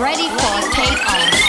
ready for takeoff?